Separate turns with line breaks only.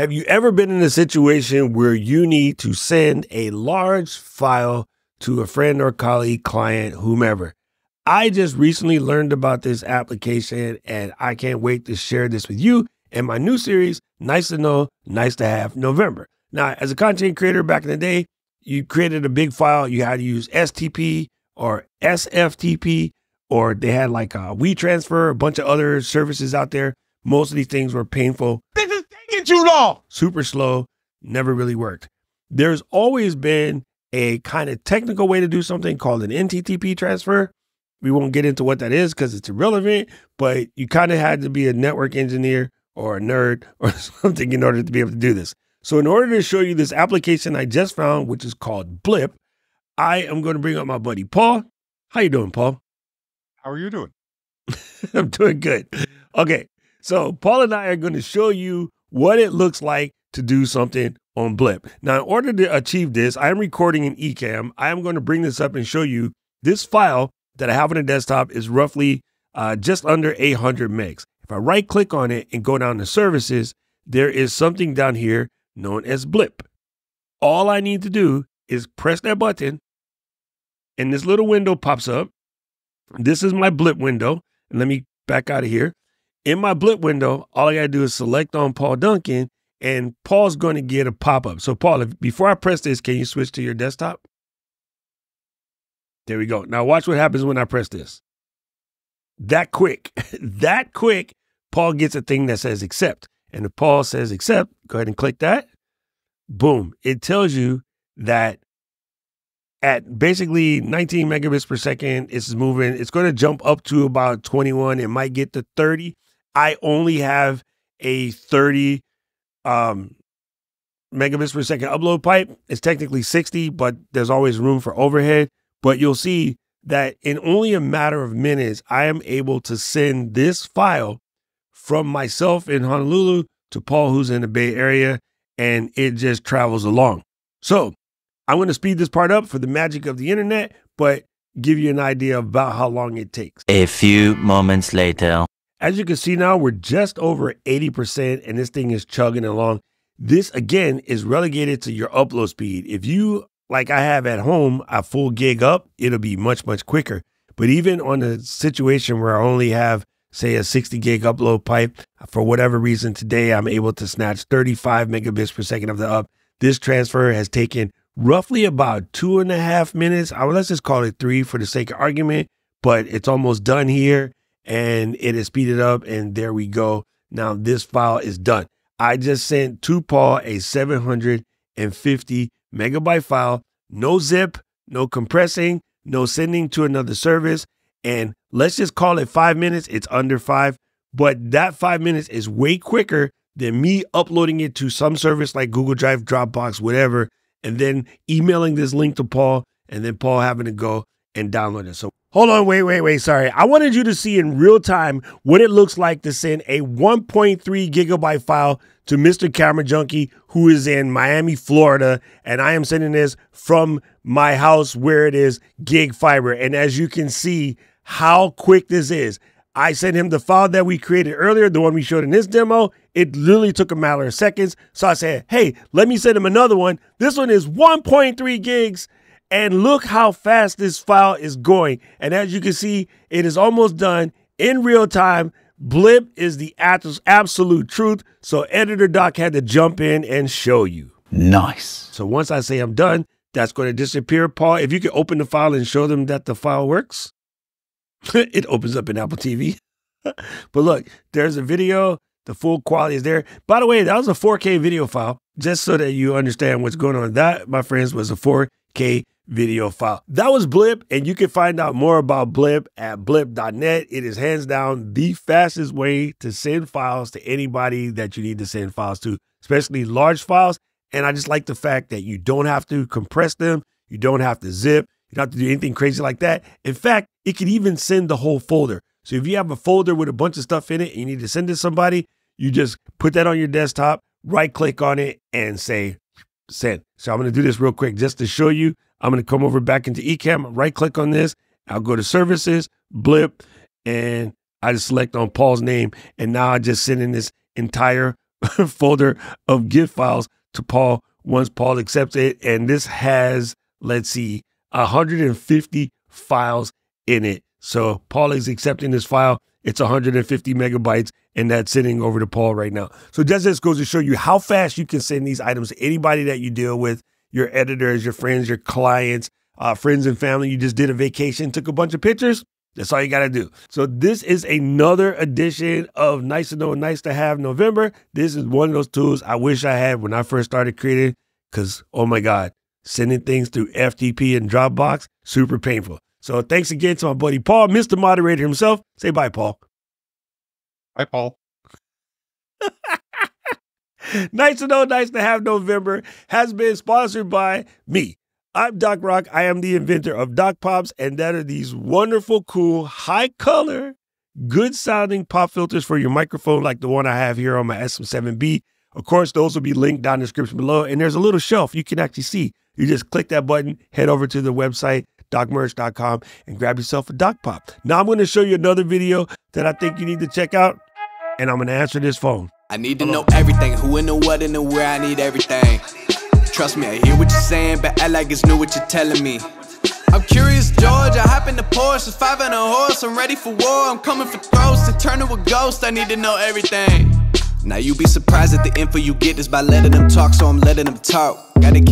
Have you ever been in a situation where you need to send a large file to a friend or colleague, client, whomever? I just recently learned about this application and I can't wait to share this with you in my new series, Nice to Know, Nice to Have November. Now, as a content creator back in the day, you created a big file, you had to use FTP or SFTP, or they had like a WeTransfer, a bunch of other services out there. Most of these things were painful.
This is taking too long.
Super slow, never really worked. There's always been a kind of technical way to do something called an NTTP transfer. We won't get into what that is because it's irrelevant, but you kind of had to be a network engineer or a nerd or something in order to be able to do this. So, in order to show you this application I just found, which is called Blip, I am going to bring up my buddy Paul. How you doing, Paul?
How are you doing?
I'm doing good. Okay, so Paul and I are going to show you what it looks like to do something on Blip. Now, in order to achieve this, I am recording in Ecamm. I am going to bring this up and show you this file that I have on a desktop is roughly uh, just under 800 megs. If I right click on it and go down to services, there is something down here known as Blip. All I need to do is press that button and this little window pops up. This is my Blip window. And let me back out of here. In my Blip window, all I got to do is select on Paul Duncan and Paul's going to get a pop up. So, Paul, if, before I press this, can you switch to your desktop? There we go. Now, watch what happens when I press this. That quick, that quick, Paul gets a thing that says accept. And if Paul says accept, go ahead and click that. Boom. It tells you that at basically 19 megabits per second, it's moving. It's going to jump up to about 21. It might get to 30. I only have a 30 um, megabits per second upload pipe. It's technically 60, but there's always room for overhead. But you'll see that in only a matter of minutes, I am able to send this file from myself in Honolulu to Paul, who's in the Bay Area, and it just travels along. So I'm going to speed this part up for the magic of the internet, but give you an idea about how long it takes.
A few moments later.
As you can see now, we're just over 80%, and this thing is chugging along. This, again, is relegated to your upload speed. If you, like I have at home, a full gig up, it'll be much, much quicker. But even on a situation where I only have say a 60 gig upload pipe. For whatever reason, today I'm able to snatch 35 megabits per second of the up. This transfer has taken roughly about two and a half minutes. I, let's just call it three for the sake of argument, but it's almost done here and it is speeded up. And there we go. Now this file is done. I just sent to Paul a 750 megabyte file, no zip, no compressing, no sending to another service. And let's just call it five minutes. It's under five, but that five minutes is way quicker than me uploading it to some service like Google Drive, Dropbox, whatever, and then emailing this link to Paul and then Paul having to go and download it. So hold on, wait, wait, wait. Sorry. I wanted you to see in real time what it looks like to send a 1.3 gigabyte file to Mr. Camera Junkie, who is in Miami, Florida. And I am sending this from my house where it is gig fiber. And as you can see, how quick this is. I sent him the file that we created earlier, the one we showed in this demo. It literally took a matter of seconds. So I said, hey, let me send him another one. This one is 1.3 gigs. And look how fast this file is going. And as you can see, it is almost done in real time. Blip is the absolute truth. So Editor Doc had to jump in and show you.
Nice.
So once I say I'm done, that's going to disappear. Paul, if you could open the file and show them that the file works. it opens up in Apple TV. but look, there's a video. The full quality is there. By the way, that was a 4K video file, just so that you understand what's going on. That, my friends, was a 4K video file. That was Blip, and you can find out more about Blip at blip.net. It is hands down the fastest way to send files to anybody that you need to send files to, especially large files. And I just like the fact that you don't have to compress them, you don't have to zip, you don't have to do anything crazy like that. In fact, it could even send the whole folder. So if you have a folder with a bunch of stuff in it and you need to send it to somebody, you just put that on your desktop, right click on it, and say. So I'm going to do this real quick just to show you. I'm going to come over back into Ecamm, right click on this. I'll go to services, blip, and I just select on Paul's name. And now I just send in this entire folder of gift files to Paul once Paul accepts it. And this has, let's see, 150 files in it. So Paul is accepting this file. It's 150 megabytes, and that's sitting over to Paul right now. So just this goes to show you how fast you can send these items to anybody that you deal with, your editors, your friends, your clients, uh, friends and family. You just did a vacation, took a bunch of pictures. That's all you got to do. So this is another edition of Nice to Know, Nice to Have November. This is one of those tools I wish I had when I first started creating because, oh my God, sending things through FTP and Dropbox, super painful. So thanks again to my buddy Paul, Mr. Moderator himself. Say bye, Paul.
Hi, Paul.
nice to know, nice to have November has been sponsored by me. I'm Doc Rock. I am the inventor of Doc Popps, and that are these wonderful, cool, high color, good sounding pop filters for your microphone, like the one I have here on my SM7B. Of course, those will be linked down in the description below. And there's a little shelf you can actually see. You just click that button, head over to the website, docmerch.com, and grab yourself a Doc Pop. Now I'm going to show you another video that I think you need to check out, and I'm going to answer this phone.
I need to know everything, who and the what and the where, I need everything. Trust me, I hear what you're saying, but I like it's new what you're telling me. I'm curious, George. I hop in the Porsche, it's five and a horse. I'm ready for war. I'm coming for throats to turn to a ghost. I need to know everything. Now you be surprised at the info you get is by letting them talk, so I'm letting them talk. Gotta keep